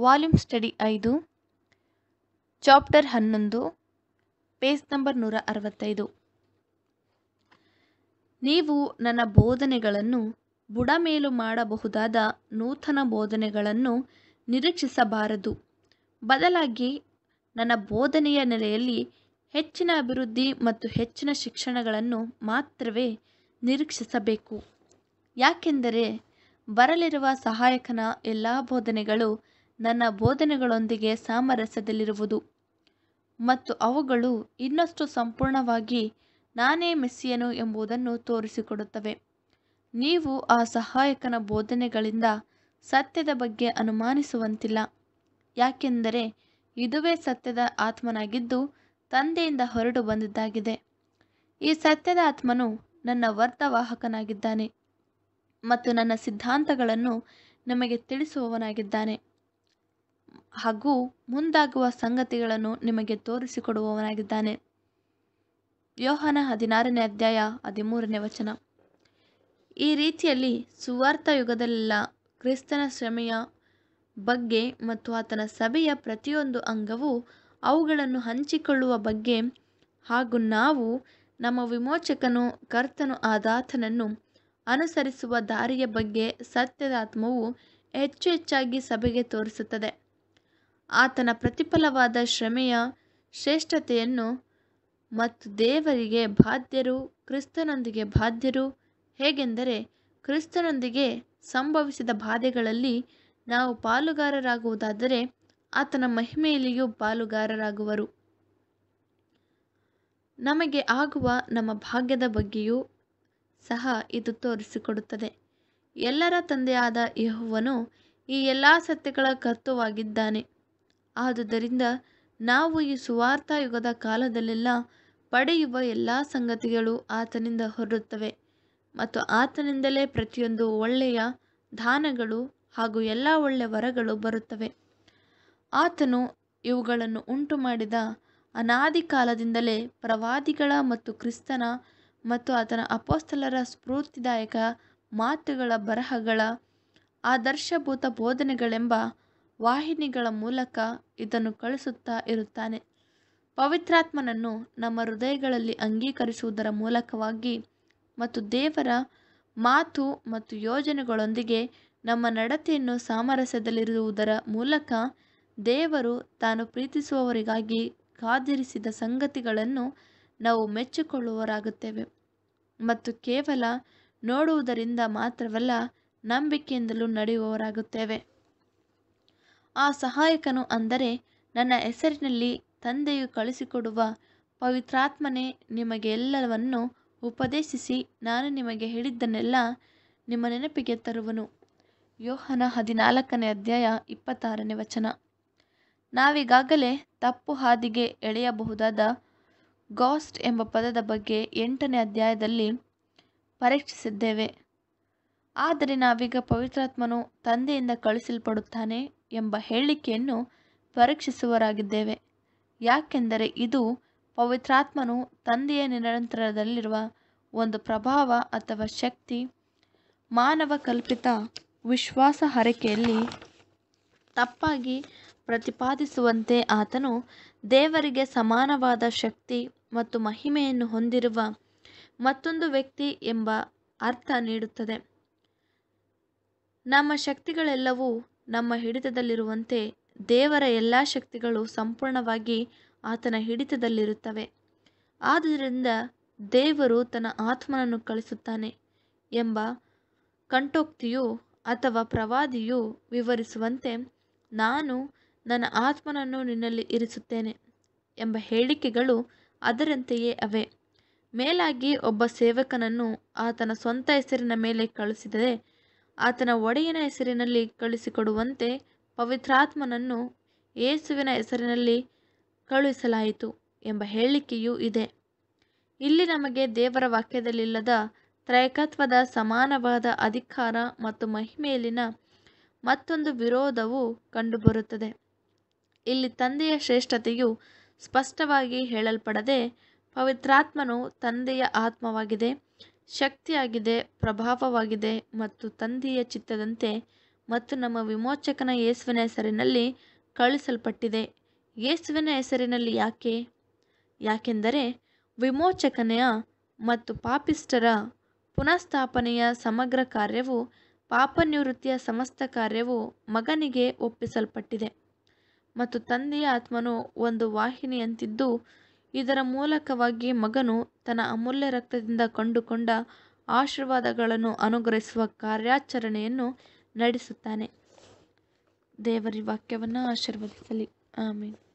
Volume study ಐದು, chapter ಹನ್ನೊಂದು, page number ನೂರ ಅರವತ್ತೈದು. ನೀವು ನನ್ನ ಬೋಧನೆಗಳನ್ನು ಬುಡಮೇಲು ಮಾಡಬಹುದಾದ ನೂತನ ಬೋಧನೆಗಳನ್ನು ನಿರೀಕ್ಷಿಸಬಾರದು. ಬದಲಾಗಿ ನನ್ನ ಬೋಧನೆಯ ನೆಲೆಯಲ್ಲಿ ಹೆಚ್ಚಿನ ಅಭಿವೃದ್ಧಿ ಮತ್ತು ಹೆಚ್ಚಿನ ಶಿಕ್ಷಣಗಳನ್ನು ಮಾತ್ರವೇ ನಿರೀಕ್ಷಿಸಬೇಕು. ಯಾಕೆಂದರೆ ಬರಲಿರುವ ಸಹಾಯಕನ ಎಲ್ಲ ಬೋಧನೆಗಳು ನನ್ನ ಬೋಧನೆಗಳೊಂದಿಗೆ ಸಾಮರಸ್ಯದಲ್ಲಿರುವುದು. ಮತ್ತು ಅವುಗಳು ಇನ್ನಷ್ಟು ಸಂಪೂರ್ಣವಾಗಿ ನಾನೇ ಮೆಸ್ಸಿಯನು ಎಂಬುದನ್ನು ತೋರಿಸಿಕೊಡುತ್ತವೆ. ನೀವು ಆ ಸಹಾಯಕನ ಬೋಧನೆಗಳಿಂದ ಸತ್ಯದ ಬಗ್ಗೆ ಅನುಮಾನಿಸುವಂತಿಲ್ಲ. ಯಾಕೆಂದರೆ ಇದುವೇ ಸತ್ಯದ ಆತ್ಮನಾಗಿದ್ದು ತಂದೆಯಿಂದ ಹೊರಡು ಬಂದಿದ್ದಾಗಿದೆ. ಈ ಸತ್ಯದ ಆತ್ಮನು ನನ್ನ ವರ್ತವಾಹಕನಾಗಿದ್ದಾನೆ ಮತ್ತು ನನ್ನ ಸಿದ್ಧಾಂತಗಳನ್ನು ನಮಗೆ ತಿಳಿಸುವವನಾಗಿದ್ದಾನೆ. ಹಾಗೂ ಮುಂದಾಗುವ ಸಂಗತಿಗಳನ್ನು ನಿಮಗೆ ತೋರಿಸಿಕೊಡುವವನಾಗಿದ್ದಾನೆ. ಯೋಹನ ಹದಿನಾರನೇ ಅಧ್ಯಾಯ ಹದಿಮೂರನೇ ವಚನ. ಈ ರೀತಿಯಲ್ಲಿ ಸುವಾರ್ಥ ಯುಗದಲ್ಲೆಲ್ಲ ಕ್ರಿಸ್ತನ ಶ್ರಮೆಯ ಬಗ್ಗೆ ಮತ್ತು ಆತನ ಸಭೆಯ ಪ್ರತಿಯೊಂದು ಅಂಗವು ಅವುಗಳನ್ನು ಹಂಚಿಕೊಳ್ಳುವ ಬಗ್ಗೆ ಹಾಗೂ ನಾವು ನಮ್ಮ ವಿಮೋಚಕನು ಕರ್ತನು ಆದಾತನನ್ನು ಅನುಸರಿಸುವ ದಾರಿಯ ಬಗ್ಗೆ ಸತ್ಯದ ಆತ್ಮವು ಹೆಚ್ಚು ಹೆಚ್ಚಾಗಿ ಸಭೆಗೆ ತೋರಿಸುತ್ತದೆ. ಆತನ ಪ್ರತಿಫಲವಾದ ಶ್ರಮೆಯ ಶ್ರೇಷ್ಠತೆಯನ್ನು ಮತ್ತು ದೇವರಿಗೆ ಬಾಧ್ಯರು, ಕ್ರಿಸ್ತನೊಂದಿಗೆ ಬಾಧ್ಯರು. ಹೇಗೆಂದರೆ ಕ್ರಿಸ್ತನೊಂದಿಗೆ ಸಂಭವಿಸಿದ ಬಾಧೆಗಳಲ್ಲಿ ನಾವು ಪಾಲುಗಾರರಾಗುವುದಾದರೆ ಆತನ ಮಹಿಮೆಯಲ್ಲಿಯೂ ಪಾಲುಗಾರರಾಗುವರು. ನಮಗೆ ಆಗುವ ನಮ್ಮ ಭಾಗ್ಯದ ಬಗ್ಗೆಯೂ ಸಹ ಇದು ತೋರಿಸಿಕೊಡುತ್ತದೆ. ಎಲ್ಲರ ತಂದೆಯಾದ ಯೆಹೋವನು ಈ ಎಲ್ಲ ಸತ್ಯಗಳ ಕರ್ತವಾಗಿದ್ದಾನೆ ಆದುದರಿಂದ ನಾವು ಈ ಸುವಾರ್ಥ ಯುಗದ ಕಾಲದಲ್ಲೆಲ್ಲ ಪಡೆಯುವ ಎಲ್ಲ ಸಂಗತಿಗಳು ಆತನಿಂದ ಹೊರಡುತ್ತವೆ. ಮತ್ತು ಆತನಿಂದಲೇ ಪ್ರತಿಯೊಂದು ಒಳ್ಳೆಯ ದಾನಗಳು ಹಾಗೂ ಎಲ್ಲ ಒಳ್ಳೆಯ ವರಗಳು ಬರುತ್ತವೆ. ಆತನು ಇವುಗಳನ್ನು ಉಂಟು ಮಾಡಿದ ಅನಾದಿ ಕಾಲದಿಂದಲೇ ಪ್ರವಾದಿಗಳ ಮತ್ತು ಕ್ರಿಸ್ತನ ಮತ್ತು ಆತನ ಅಪೋಸ್ತಲರ ಸ್ಫೂರ್ತಿದಾಯಕ ಮಾತುಗಳ ಬರಹಗಳ ಆದರ್ಶಭೂತ ಬೋಧನೆಗಳೆಂಬ ವಾಹಿನಿಗಳ ಮೂಲಕ ಇದನ್ನು ಕಳಿಸುತ್ತಾ ಇರುತ್ತಾನೆ. ಪವಿತ್ರಾತ್ಮನನ್ನು ನಮ್ಮ ಹೃದಯಗಳಲ್ಲಿ ಅಂಗೀಕರಿಸುವುದರ ಮೂಲಕವಾಗಿ ಮತ್ತು ದೇವರ ಮಾತು ಮತ್ತು ಯೋಜನೆಗಳೊಂದಿಗೆ ನಮ್ಮ ನಡತೆಯನ್ನು ಸಾಮರಸ್ಯದಲ್ಲಿರುವುದರ ಮೂಲಕ ದೇವರು ತಾನು ಪ್ರೀತಿಸುವವರಿಗಾಗಿ ಕಾದಿರಿಸಿದ ಸಂಗತಿಗಳನ್ನು ನಾವು ಮೆಚ್ಚಿಕೊಳ್ಳುವವರಾಗುತ್ತೇವೆ ಮತ್ತು ಕೇವಲ ನೋಡುವುದರಿಂದ ಮಾತ್ರವಲ್ಲ ನಂಬಿಕೆಯಿಂದಲೂ ನಡೆಯುವವರಾಗುತ್ತೇವೆ. ಆ ಸಹಾಯಕನು ಅಂದರೆ ನನ್ನ ಹೆಸರಿನಲ್ಲಿ ತಂದೆಯು ಕಳಿಸಿಕೊಡುವ ಪವಿತ್ರಾತ್ಮನೇ ನಿಮಗೆ ಎಲ್ಲವನ್ನು ಉಪದೇಶಿಸಿ ನಾನು ನಿಮಗೆ ಹೇಳಿದ್ದನ್ನೆಲ್ಲ ನಿಮ್ಮ ನೆನಪಿಗೆ ತರುವನು. ಯೋಹನ ಹದಿನಾಲ್ಕನೇ ಅಧ್ಯಾಯ ಇಪ್ಪತ್ತಾರನೇ ವಚನ. ನಾವೀಗಾಗಲೇ ತಪ್ಪು ಹಾದಿಗೆ ಎಳೆಯಬಹುದಾದ ಗಾಸ್ಟ್ ಎಂಬ ಪದದ ಬಗ್ಗೆ ಎಂಟನೇ ಅಧ್ಯಾಯದಲ್ಲಿ ಪರೀಕ್ಷಿಸಿದ್ದೇವೆ. ಆದರೆ ನಾವೀಗ ಪವಿತ್ರಾತ್ಮನು ತಂದೆಯಿಂದ ಕಳಿಸಲ್ಪಡುತ್ತಾನೆ ಎಂಬ ಹೇಳಿಕೆಯನ್ನು ಪರೀಕ್ಷಿಸುವರಾಗಿದ್ದೇವೆ ಯಾಕೆಂದರೆ ಇದು ಪವಿತ್ರಾತ್ಮನು ತಂದೆಯ ನಿರಂತರದಲ್ಲಿರುವ ಒಂದು ಪ್ರಭಾವ ಅಥವಾ ಶಕ್ತಿ, ಮಾನವ ಕಲ್ಪಿತ ವಿಶ್ವಾಸ ಹರಕೆಯಲ್ಲಿ ತಪ್ಪಾಗಿ ಪ್ರತಿಪಾದಿಸುವಂತೆ ಆತನು ದೇವರಿಗೆ ಸಮಾನವಾದ ಶಕ್ತಿ ಮತ್ತು ಮಹಿಮೆಯನ್ನು ಹೊಂದಿರುವ ಮತ್ತೊಂದು ವ್ಯಕ್ತಿ ಎಂಬ ಅರ್ಥ ನೀಡುತ್ತದೆ. ನಮ್ಮ ಶಕ್ತಿಗಳೆಲ್ಲವೂ ನಮ್ಮ ಹಿಡಿತದಲ್ಲಿರುವಂತೆ ದೇವರ ಎಲ್ಲ ಶಕ್ತಿಗಳು ಸಂಪೂರ್ಣವಾಗಿ ಆತನ ಹಿಡಿತದಲ್ಲಿರುತ್ತವೆ. ಆದ್ದರಿಂದ ದೇವರು ತನ್ನ ಆತ್ಮನನ್ನು ಕಳಿಸುತ್ತಾನೆ ಎಂಬ ಕಂಠೋಕ್ತಿಯು ಅಥವಾ ಪ್ರವಾದಿಯು ವಿವರಿಸುವಂತೆ ನಾನು ನನ್ನ ಆತ್ಮನನ್ನು ನಿನ್ನಲ್ಲಿ ಇರಿಸುತ್ತೇನೆ ಎಂಬ ಹೇಳಿಕೆಗಳು ಅದರಂತೆಯೇ ಅವೆ. ಮೇಲಾಗಿ ಒಬ್ಬ ಸೇವಕನನ್ನು ಆತನ ಸ್ವಂತ ಹೆಸರಿನ ಮೇಲೆ ಕಳಿಸಿದರೆ ಆತನ ಒಡೆಯನ ಹೆಸರಿನಲ್ಲಿ ಕಳಿಸಿಕೊಡುವಂತೆ ಪವಿತ್ರಾತ್ಮನನ್ನು ಯೇಸುವಿನ ಹೆಸರಿನಲ್ಲಿ ಕಳುಹಿಸಲಾಯಿತು ಎಂಬ ಹೇಳಿಕೆಯೂ ಇದೆ. ಇಲ್ಲಿ ನಮಗೆ ದೇವರ ವಾಕ್ಯದಲ್ಲಿಲ್ಲದ ತ್ರೈಕತ್ವದ ಸಮಾನವಾದ ಅಧಿಕಾರ ಮತ್ತು ಮಹಿಮೆಯಲ್ಲಿನ ಮತ್ತೊಂದು ವಿರೋಧವು ಕಂಡುಬರುತ್ತದೆ. ಇಲ್ಲಿ ತಂದೆಯ ಶ್ರೇಷ್ಠತೆಯು ಸ್ಪಷ್ಟವಾಗಿ ಹೇಳಲ್ಪಡದೆ ಪವಿತ್ರಾತ್ಮನು ತಂದೆಯ ಆತ್ಮವಾಗಿದೆ. ಶಕ್ತಿಯಾಗಿದೆ, ಪ್ರಭಾವವಾಗಿದೆ ಮತ್ತು ತಂದೆಯ ಚಿತ್ತದಂತೆ ಮತ್ತು ನಮ್ಮ ವಿಮೋಚಕನ ಯೇಸುವಿನ ಹೆಸರಿನಲ್ಲಿ ಕಳುಹಿಸಲ್ಪಟ್ಟಿದೆ. ಯೇಸುವಿನ ಹೆಸರಿನಲ್ಲಿ ಯಾಕೆ? ಯಾಕೆಂದರೆ ವಿಮೋಚಕನೆಯ ಮತ್ತು ಪಾಪಿಸ್ಟರ ಪುನಃಸ್ಥಾಪನೆಯ ಸಮಗ್ರ ಕಾರ್ಯವು ಪಾಪನಿವೃತ್ತಿಯ ಸಮಸ್ತ ಕಾರ್ಯವು ಮಗನಿಗೆ ಒಪ್ಪಿಸಲ್ಪಟ್ಟಿದೆ. ಮತ್ತು ತಂದೆಯ ಆತ್ಮನು ಒಂದು ವಾಹಿನಿಯಂತಿದ್ದು ಇದರ ಮೂಲಕವಾಗಿ ಮಗನು ತನ್ನ ಅಮೂಲ್ಯ ರಕ್ತದಿಂದ ಕಂಡುಕೊಂಡ ಆಶೀರ್ವಾದಗಳನ್ನು ಅನುಗ್ರಹಿಸುವ ಕಾರ್ಯಾಚರಣೆಯನ್ನು ನಡೆಸುತ್ತಾನೆ. ದೇವರ ವಾಕ್ಯವನ್ನು ಆಶೀರ್ವದಿಸಲಿ. ಆಮೇಲೆ